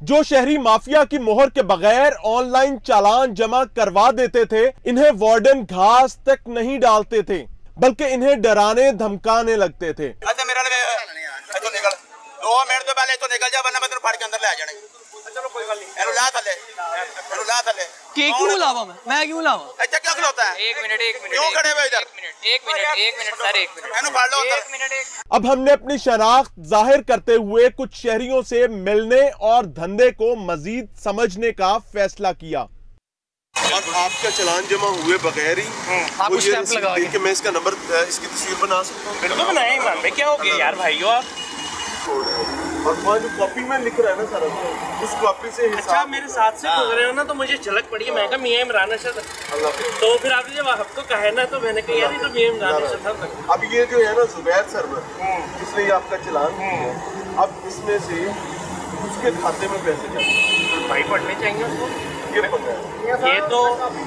जो शहरी माफिया की मोहर के बगैर ऑनलाइन चालान जमा करवा देते थे इन्हें वार्डन घास तक नहीं डालते थे बल्कि इन्हें डराने धमकाने लगते थे। अच्छा मेरा लगे, तो निकल दो मिनट तो पहले तो निकल जा वरना मैं तेरे फाड़ के अंदर ले आ जाने। चलो कोई गल नहीं ला थले ला थले क्यों लावा मैं? मैं क्यों लावा? अच्छा क्या खलोता है? मिनट मिनट क्यों खड़े हो इधर? Minute minute sir minute. फाड़ लो अब हमने अपनी शनाख्त ज़ाहिर करते हुए कुछ शहरियों से मिलने और धंधे को मजीद समझने का फैसला किया। और आपका चलान जमा हुए बगैर ही हाँ, आप कुछ स्टैंप लगा के। मैं इसका नंबर इसकी तस्वीर बना सकता हूँ। बिल्कुल क्या हो गया यार भाई हो आप? और वहाँ जो कॉपी में लिख रहा है ना सर उस कॉपी से अच्छा मेरे साथ से गुजरे हो ना तो मुझे झलक पड़ी मैं कहा मियाँ इमरान अल्लाह तो फिर आपने जब आपको कहा ना तो मैंने कहा यार ये तो मियाँ इमरान अरशद था अब ये जो है ना जुबैर सरवर जिसने ये आपका चलान है, अब इसमें से उसके खाते में पैसे जाते भाई पढ़ने चाहिए उसको। ये पता है। ये तो काफ़ी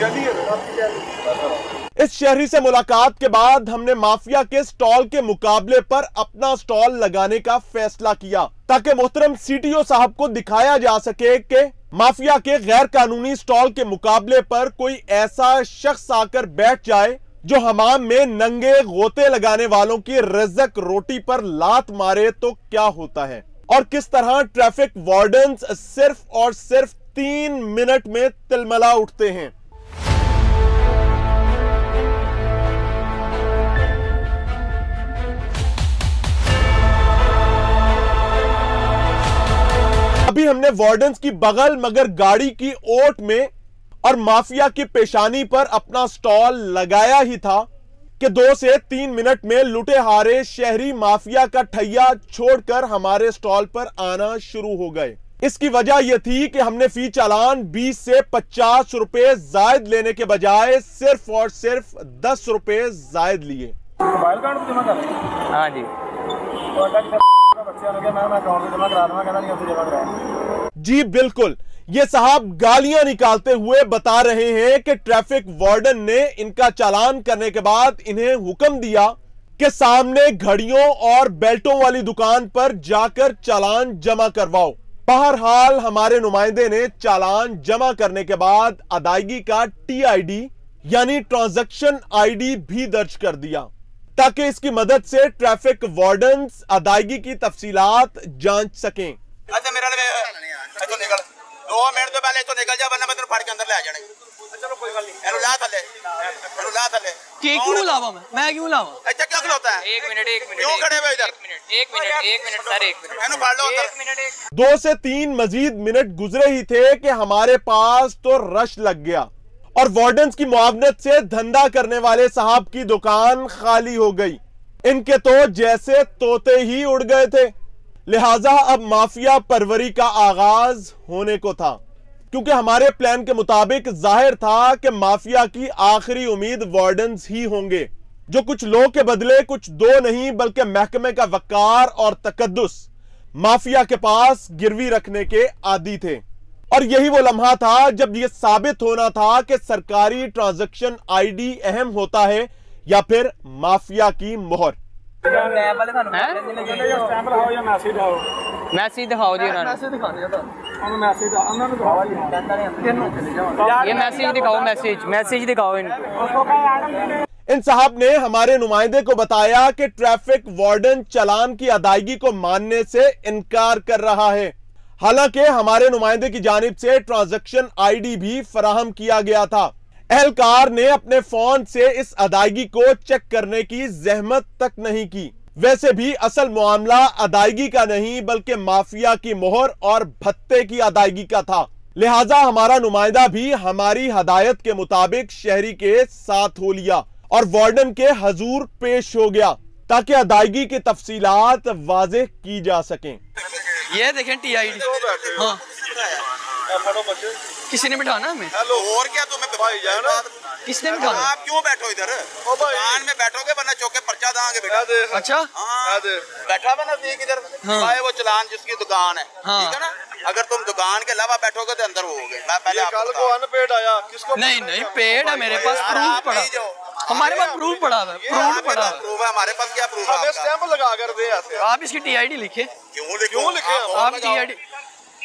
जाली है। ना? इस शहरी से मुलाकात के बाद हमने माफिया के स्टॉल के मुकाबले पर अपना स्टॉल लगाने का फैसला किया, ताकि मोहतरम सीटीओ साहब को दिखाया जा सके कि माफिया के गैर कानूनी स्टॉल के मुकाबले पर कोई ऐसा शख्स आकर बैठ जाए जो हमाम में नंगे गोते लगाने वालों की रजक रोटी पर लात मारे तो क्या होता है? और किस तरह ट्रैफ़िक वार्डन सिर्फ़ और सिर्फ़ तीन मिनट में तिलमला उठते हैं? अभी हमने वार्डन की बगल मगर गाड़ी की ओट में और माफिया की पेशानी पर अपना स्टॉल लगाया ही था कि दो से तीन मिनट में लुटे हारे शहरी माफिया का ठैया छोड़कर हमारे स्टॉल पर आना शुरू हो गए। इसकी वजह यह थी कि हमने फ़ी चालान 20 से 50 रुपए जायद लेने के बजाय सिर्फ़ और सिर्फ़ 10 रुपए जायद लिए। हाँ जी। जी, बिल्कुल। ये साहब गालियाँ निकालते हुए बता रहे हैं कि ट्रैफ़िक वार्डन ने इनका चालान करने के बाद इन्हें हुक्म दिया कि सामने घड़ियों और बेल्टों वाली दुकान पर जाकर चालान जमा करवाओ। बहरहाल, हमारे नुमाइंदे ने चालान जमा करने के बाद अदायगी का टीआईडी यानी ट्रांजैक्शन आईडी भी दर्ज कर दिया। ताकि इसकी मदद से ट्रैफ़िक वार्डन अदायगी की तफसीलात जाँच सकें। दो से तीन मजीद मिनट गुजरे ही थे कि हमारे पास तो रश लग गया। और वार्डन्स की मुआवनत से धंधा करने वाले साहब की दुकान खाली हो गई। इनके तो जैसे तोते ही उड़ गए थे। लिहाजा अब माफिया परवरी का आगाज़ होने को था। क्योंकि हमारे प्लान के मुताबिक ज़ाहिर था कि माफिया की आखिरी उम्मीद वार्डन्स ही होंगे। जो कुछ लो के बदले कुछ दो नहीं, बल्कि महकमे का वकार और तकदस माफिया के पास गिरवी रखने के आदि थे। और यही वो लम्हा था जब यह साबित होना था कि सरकारी ट्रांजैक्शन आईडी अहम होता है या फिर माफिया की मोहर ਸਟੈਂਪ ਲਾਓ ਜਾਂ ਮੈਸੇਜ ਆਓ मैसेज दिखाओ जी उन्होंने ਮੈਸੇਜ ਦਿਖਾ ਦਿਆ ਤਾਂ ਉਹਨੂੰ ਮੈਸੇਜ ਆ ਉਹਨਾਂ ਨੂੰ ਦਿਖਾਓ ਜੀ ਕਿਹਨੂੰ ਚਲੇ ਜਾਵਾਂ ये मैसेज दिखाओ मैसेज मैसेज दिखाओ इनको ਉਸਕੋ ਕਹੇ आदम ने इन साहब ने हमारे नुमाइंदे को बताया कि ट्रैफिक वार्डन चालान की अदायगी को मानने से इनकार कर रहा है हालाँकि हमारे नुमाइंदे की जानिब से ट्रांजैक्शन आईडी भी फराहम किया गया था। एहलकार ने अपने फ़ोन से इस अदायगी को चेक करने की जहमत तक नहीं की। वैसे भी असल मामला अदायगी का नहीं, बल्कि माफिया की मोहर और भत्ते की अदायगी का था। लिहाजा हमारा नुमाइंदा भी हमारी हदायत के मुताबिक शहरी के साथ हो लिया और वार्डन के हजूर पेश हो गया। ताकि अदायगी की तफसीलात वाजे की जा सकें। ये देखें टी आई डी हाँ। किसी ने बिठाना हमें? हेलो और क्या तुम्हें भाई जाना। किसने बिठाना? आप क्यों बैठो इधर? दुकान में बैठोगे वरना चौके पर्चा दांगे बेटा। अच्छा। हाँ। बैठा हुआ नज़दीक इधर। हाँ। भाई वो चलान जिसकी दुकान है। हाँ। ठीक है ना? अगर तुम दुकान के अलावा बैठोगे तो अंदर होगे। मैं पहले आपको कल को अनपेड आया। किसको नहीं नहीं पेड है मेरे पास प्रूफ पड़ा। हमारे पास प्रूफ पड़ा हुआ है प्रूफ पड़ा हुआ प्रूफ है हमारे पास क्या प्रूफ है हमें आपका? स्टैंप लगा कर दे ऐसे है आप इसकी टीआईडी लिखे क्यों लिखे क्यों लिखे हम? आप टीआईडी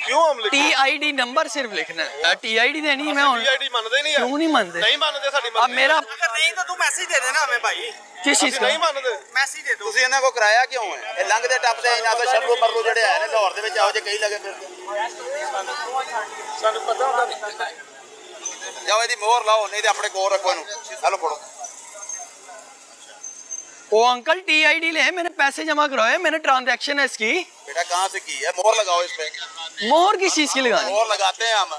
क्यों हम लिखे टीआईडी नंबर सिर्फ लिखना है टीआईडी देनी है मैं ਹੁਣ टीआईडी मानते नहीं है क्यों नहीं मानते नहीं मानते साडी अब मेरा अगर नहीं तो तू मैसेज दे देना हमें भाई किस चीज का नहीं मानते ਮੈਸੇਜ ਦੇ ਦੋ ਤੁਸੀਂ ਇਹਨਾਂ ਕੋ ਕਰਾਇਆ ਕਿਉਂ ਹੈ ਇਹ ਲੰਘਦੇ ਟੱਪਦੇ ਇਹਨਾਂ ਦਾ ਸ਼ਰਲੋ ਪਰਲੋ ਜਿਹੜੇ ਆਏ ਨੇ ਲਾਹੌਰ ਦੇ ਵਿੱਚ ਆਓ ਜੇ ਕਈ ਲੱਗੇ ਫਿਰਦੇ ਸਾਨੂੰ ਪਤਾ ਹੁੰਦਾ ਜਾਓ ਇਹਦੀ ਮੋਹਰ ਲਾਓ ਨਹੀਂ ਤੇ ਆਪਣੇ ਕੋਲ ਰੱਖੋ ਇਹਨੂੰ ਹਲੋ ਫੜੋ वो अंकल टीआईडी ले मैंने पैसे जमा करवाए मैंने ट्रांजेक्शन है इसकी। बेटा कहाँ से की है? मोहर लगाओ इस पे। मोहर किस चीज़ की लगानी? मोहर लगाते हैं हम।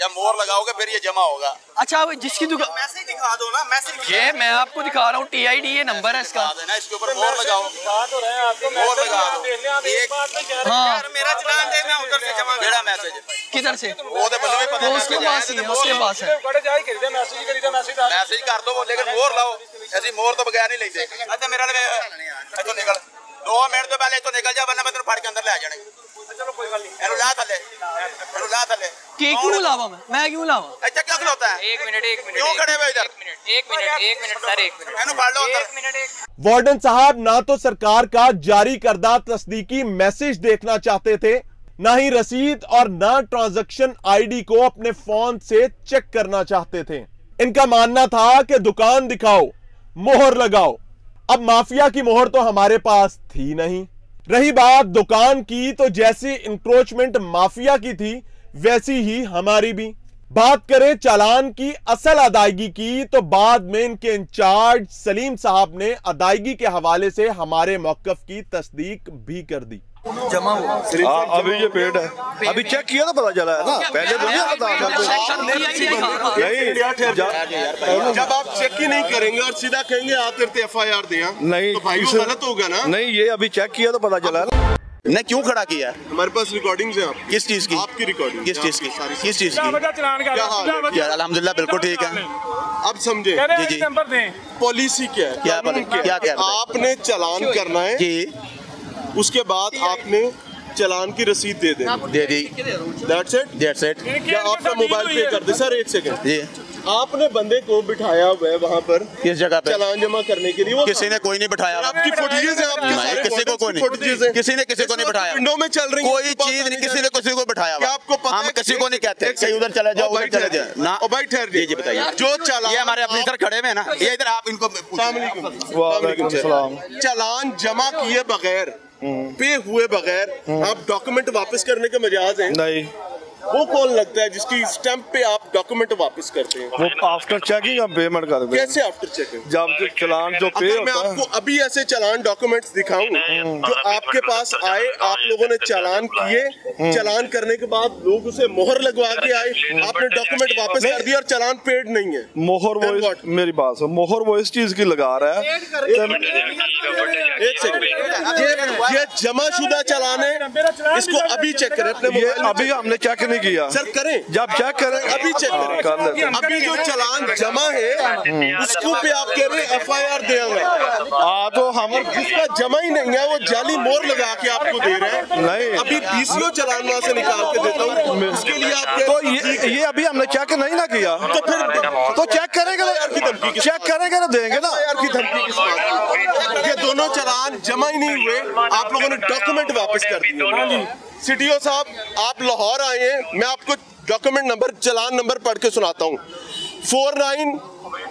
जब मोर लगाओगे फिर ये जमा होगा। अच्छा आप जिसकी दुकान मैसेज दिखा दो ना मैसेज ये मैं आपको दिखा रहा हूँ टी आई डी ये नंबर है इसका। इसके ऊपर मोर लगाओ। मोर लगा दो। हाँ। मेरा चलान दे मैं उधर से जमा मेरा मैसेज किधर से? वो तो मुझे पता तो है उसके पास ही है उसके पास है बड़े जाई कर दे। मैसेज कर दो लेकिन मोर लाओ। ऐसी मोर तो बगैर नहीं लेते। अच्छा मेरा लगा तो निकल। दो मिनट तो पहले तो निकल जा वरना मैं तेरे फाड़ के क्यों लावा मैं? मैं क्यों लावा? अच्छा क्या खिलौता है? एक मिनट एक मिनट क्यों खड़े हुए इधर? एक मिनट एक मिनट सर एक मिनट। वार्डन साहब ना तो सरकार का जारी करदा तस्दीकी मैसेज देखना चाहते थे ना ही रसीद और ना ट्रांजैक्शन आईडी को अपने फ़ोन से चेक करना चाहते थे। इनका मानना था कि दुकान दिखाओ मोहर लगाओ। अब माफिया की मोहर तो हमारे पास थी नहीं। रही बात दुकान की तो जैसी इंक्रोचमेंट माफिया की थी वैसी ही हमारी भी। बात करें चालान की असल अदायगी की तो बाद में इनके इंचार्ज सलीम साहब ने अदायगी के हवाले से हमारे मौकफ की तस्दीक भी कर दी। जमा हुआ। अभी ये पेड है। अभी चेक किया तो पता चला है ना? पहले तो नहीं पता नहीं जब- आप चेक ही नहीं करेंगे और सीधा कहेंगे आ तेरे एफ़ आई आर दिया। नहीं तो भाई गलत होगा ना? नहीं ये अभी चेक किया तो पता चला है ना क्यों खड़ा किया? है हमारे पास रिकॉर्डिंग्स हैं आप किस चीज़ की? आपकी रिकॉर्डिंग किस चीज़ की? किस चीज़। की? वजह चलान कर क्या हाल है? यार अल्हम्दुलिल्लाह बिल्कुल ठीक है। अब समझे? जी, जी। नंबर दें पॉलिसी क्या है? क्या क्या? कह रहे थे? आपने चलान करना है। जी। उसके बाद आपने चलान की रसीद दे देनी। दे दी। दैट्स इट डेट सेट या आपका मोबाइल पे कर दे। सर एक सेकंड जी। आपने बंदे को बिठाया हुआ है वहाँ पर किस जगह पे? चालान जमा करने के लिए। वो किसी ने कोई नहीं बिठाया। आपकी फुटेजेस है आपके सारे किसी को कोई नहीं। किसी ने किसी को नहीं बिठाया। विंडो में चल रही कोई चीज़ नहीं किसी ने किसी को बिठाया क्या आपको पता हम किसी को नहीं कहते। कहीं उधर चले जाओ उधर चले जाओ। ना। ओ भाई ठहर जी जी बताइए। जो चालान ये हमारे अपने सर खड़े हुए हैं ना। ये इधर आप इनको वालेकुम सलाम। चालान जमा किए बगैर पे हुए बगैर आप डॉक्यूमेंट वापस करने के मजाज हैं? नहीं। वो कौन लगता है जिसकी स्टैंप पे आप डॉक्यूमेंट वापस करते हैं? वो आफ्टर चेकिंग हम पेमेंट कर दें कैसे आफ्टर चेकिंग जब जो चलान जो पे अगर मैं आपको अभी ऐसे चालान डॉक्यूमेंट्स दिखाऊँ जो आपके पास आए आप लोगों ने चालान किए चालान करने के बाद लोग उसे मोहर लगवा के आए आपने डॉक्यूमेंट वापस कर दिया और चालान पेड नहीं है। मोहर वो मेरी बात सुन। मोहर वो इस चीज़ की लगा रहा है। एक सेकंड ये ये जमाशुदा चालान है। इसको अभी चेक करें अपने ये अभी हमने चेक नहीं किया। सर करें। जब चेक करें। अभी चेक करें। अभी जो चालान जमा है उसको पे आप कह रहे हैं एफ़ आई आर देंगे हाँ तो हम जिसका जमा ही नहीं है वो जाली मोर लगा के आपको दे रहे हैं। नहीं। अभी बीसीओ चालान वहाँ से निकाल के देता हूँ। उसके लिए आप तो ये ये अभी हमने चेक नहीं ना किया। तो फिर तो चेक करेंगे FIR की धमकी चेक करेंगे ना देंगे ना। FIR की धमकी किस बात की ये दोनों चालान जमा ही नहीं हुए। आप लोगों ने डॉक्यूमेंट वापस कर दिए। सीटीओ साहब, आप लाहौर आए हैं, मैं आपको डॉक्यूमेंट नंबर चलान नंबर पढ़ के सुनाता हूँ। Four nine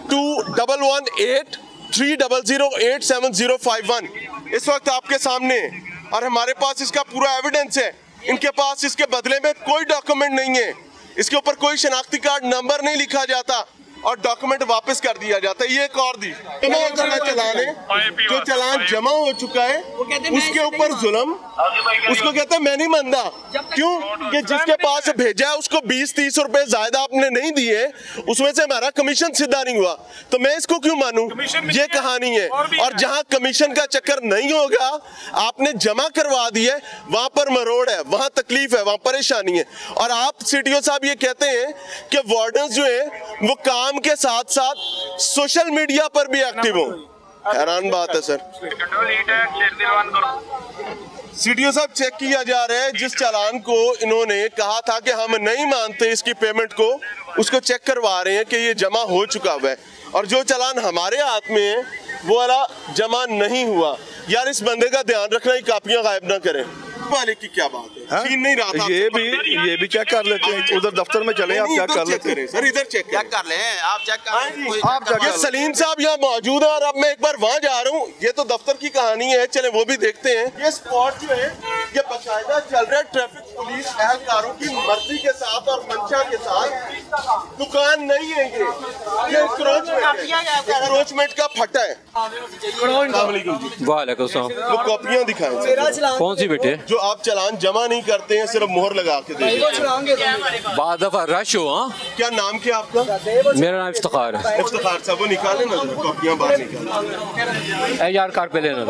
two double one eight three double zero eight seven zero five one. इस वक्त आपके सामने है और हमारे पास इसका पूरा एविडेंस है। इनके पास इसके बदले में कोई डॉक्यूमेंट नहीं है। इसके ऊपर कोई शनाख्ती कार्ड नंबर नहीं लिखा जाता। और डॉक्यूमेंट वापस कर दिया जाता है ये एक और दी। करना चलान जो चलान जमा हो चुका है उसके ऊपर जुल्म उसको कहते हैं मैं नहीं मानता। क्यों? कि जिसके पास भेजा है उसको बीस तीस रुपए ज़्यादा आपने नहीं दिए उसमें से हमारा कमीशन सीधा नहीं हुआ। तो मैं इसको क्यों मानूं? ये कहानी है। और जहाँ कमीशन का चक्कर नहीं होगा आपने जमा करवा दिया वहाँ पर मरोड़ है वहाँ तकलीफ़ है वहाँ परेशानी है। और आप सीटीओ साहब ये कहते हैं कि वार्डन जो है वो काम के साथ साथ सोशल मीडिया पर भी एक्टिव हो। हैरान बात है, सर। सीडीओ साहब चेक किया जा रहा है, जिस चालान को इन्होंने कहा था कि हम नहीं मानते इसकी पेमेंट को, उसको चेक करवा रहे हैं कि ये जमा हो चुका हुआ है। और जो चालान हमारे हाथ में है, वो वाला जमा नहीं हुआ। यार, इस बंदे का ध्यान रखना ये कापियाँ गायब ना करें। वाले की क्या बात है? हाँ? नहीं रहा था ये भी ये भी चेक कर लेते हैं। उधर दफ्तर में चले आप चेक कर लेते हैं। सर इधर चेक चेक कर। ले आप चेक कर लें। आप चेक कर सलीम साहब यहाँ मौजूद है और अब मैं एक बार वहाँ जा रहा हूँ। ये तो दफ्तर की कहानी है चले वो भी देखते हैं। ये स्पॉट जो है ये बकायदा चल रहा है ट्रैफ़िक पुलिस एहलकारों की मर्ज़ी के साथ और मंशा के साथ। दुकान नहीं है ये। ये इंक्रोचमेंट का फटा है। वालेकुम वो कॉपियाँ दिखाएँ। कौन सी बेटे जो आप चालान जमा नहीं करते हैं सिर्फ़ मोहर लगा के देते बाद दफ़ा रश हो हाँ? क्या नाम क्या आपका? मेरा नाम इफ्तार है। इफ्तार साहब वो निकाले ना कॉपियाँ बाहर निकालें। यार कार पे लेना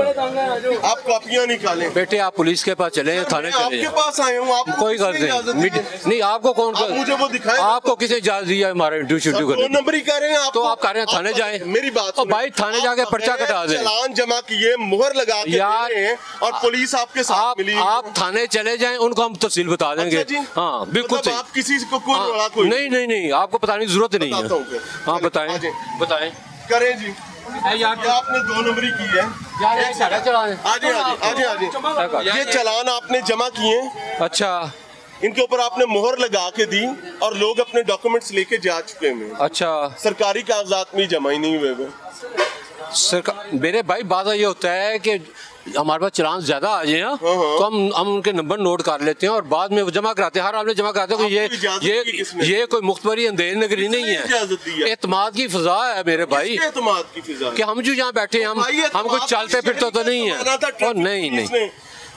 आप कॉपियाँ निकालें। बेटे आप पुलिस के पास चले थाने चले आपके पास आया हूँ आप कोई गल नहीं। नहीं आपको कौन आप मुझे वो दिखाएँ। आपको किसी इजाज़त दी है हमारे इंटरव्यू सर, करने नंबर ही कर रहे हैं आप तो आप कह रहे हैं थाने जाएँ। मेरी बात भाई थाने जाके पर्चा कटा दें। चालान जमा किए मुहर लगा के यार, और पुलिस आपके साथ आप मिली आप थाने चले जाए उनको हम तफसील बता देंगे। अच्छा हाँ बिल्कुल मतलब आप किसी को हाँ, नहीं नहीं नहीं आपको बताने की ज़रूरत नहीं है। हाँ बताए। बताएँ। करें जी। आपने दो नंबरी की है। आजे आजे ये चलान आपने जमा किए अच्छा। इनके ऊपर आपने मोहर लगा के दी और लोग अपने डॉक्यूमेंट्स लेके जा चुके हैं। अच्छा। सरकारी कागजात में जमा ही नहीं हुए हुए सरकार मेरे भाई बात ये होता है कि हमारे पास चलान ज़्यादा आ जाए हाँ, तो हम हम उनके नंबर नोट कर लेते हैं और बाद में वो जमा कराते हैं। हर आदमी जमा कराते हैं ये ये ये कोई मुख्तरी अंधेर नगरी नहीं है? है? एतमाद की फिजा है मेरे भाई। की फिजा? कि हम जो यहाँ बैठे हैं हम हम कुछ चलते फिरते तो नहीं है ट्रैफ़िक और नहीं नहीं।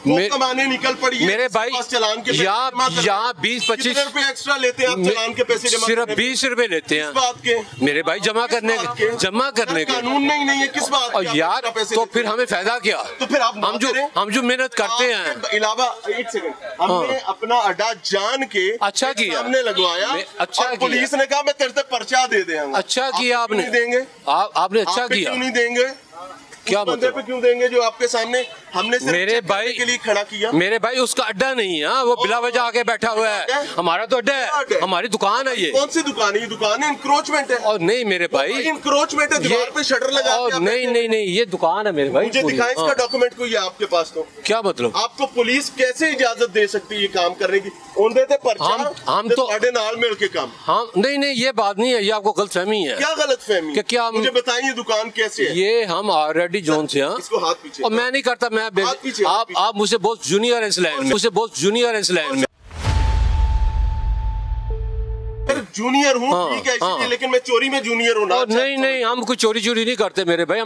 मे- कमाने निकल पड़ी मेरे भाई, चालान के यहाँ- हैं? 20-25 रुपए एक्स्ट्रा लेते हैं आप चालान के पैसे जमा सिर्फ़ बीस रुपए लेते हैं। बात के? मेरे भाई जमा करने? जमा करने के कानून नहीं नहीं है किस बात और यार तो फिर हमें फ़ायदा क्या? तो फिर आप हम जो हम जो मेहनत करते हैं। अलावा एक सेकंड हमने अपना अड्डा जान के अच्छा किया। हमने लगवाया अच्छा। पुलिस ने कहा मैं तेरे से पर्चा दे देंगे। अच्छा किया आप आपने। नहीं देंगे? आपने अच्छा किया। नहीं देंगे? क्या बंदे मतलब? पे क्यों देंगे जो आपके सामने हमने सिर्फ मेरे चेक करने भाई के लिए खड़ा किया मेरे भाई उसका अड्डा नहीं है हाँ, वो बिला वजह आके बैठा हुआ अड्डा है है? हमारा तो अड्डा अड्डा है है? हमारी दुकान है ये कौन सी दुकान है ये दुकान है इंक्रोचमेंट है और नहीं मेरे भाई इंक्रोचमेंट है दीवार पे शटर लगा और के आप नहीं बैठे हैं। नहीं नहीं ये दुकान है मेरे भाई मुझे पूरी। दिखाएं इसका हाँ। डॉक्यूमेंट कोई है आपके पास तो क्या मतलब आपको पुलिस कैसे इजाजत दे सकती है ये काम करने की उनदे ते पर्चा हम- हम ते तो- ਤੁਹਾਡੇ ਨਾਲ मिल के काम हाँ नहीं नहीं ये बात नहीं है ये आपको गलत फहमी है क्या गलत फहमी कि क्या हम- मुझे बताइए ये दुकान कैसे है ये हम ऑलरेडी जोन से हैं इसको हाथ पीछे और मैं नहीं करता मैं बे- आप, आप, आप पीछे। आप मुझे बहुत जूनियर है इस लाइन में। मुझे बहुत जूनियर है इस लाइन में। जूनियर हूँ हाँ, ठीक है हाँ। लेकिन मैं चोरी में जूनियर हूँ नहीं नहीं हम कोई चोरी चोरी नहीं करते मेरे भाई।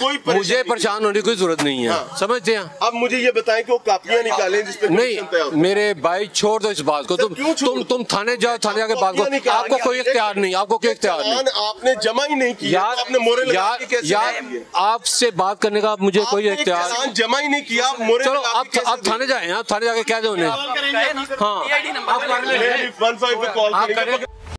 कोई मुझे परेशान होने की ज़रूरत नहीं है। हाँ। समझते हैं? अब मुझे ये बताएँ कि वो कापियाँ निकालें जिस पे commission तय होता नहीं मेरे भाई छोड़ दो इस बात को। तुम तुम तुम थाने जाओ थाने जाके बात निकाल- आपको कोई इख्तियार नहीं आपको कोई इख्तियार नहीं। आपने जमा ही नहीं किया। तो आपने मोरे लगा यार के कैसे यार आपसे बात करने का मुझे कोई इख्तियार जमा ही नहीं किया मोरे चलो आप आप थाने जाए आप थाने जाके कह दो उन्हें? हाँ। टीआईडी नंबर दिए? 15 पे कॉल आप करें